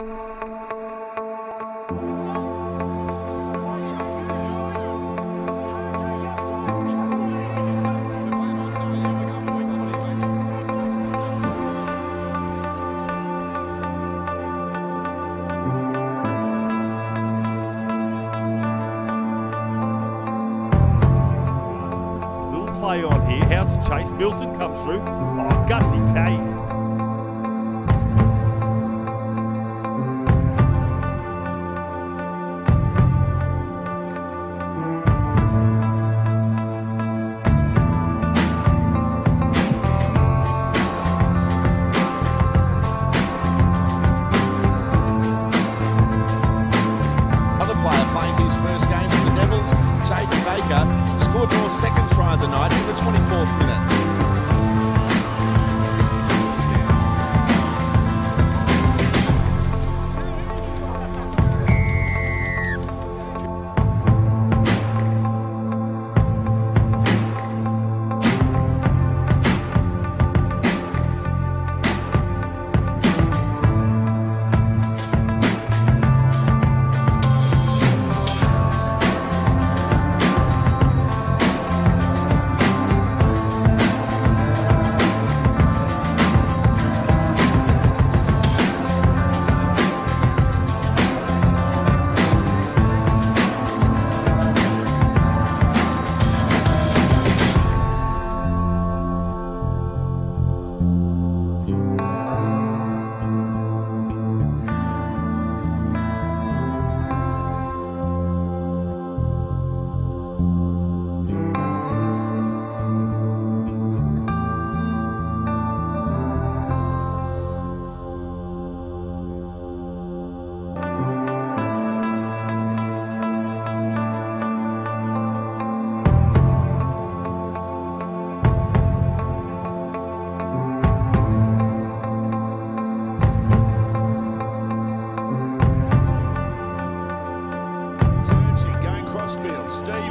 Play on here. House Chase. Milson comes through. Oh, gutsy stay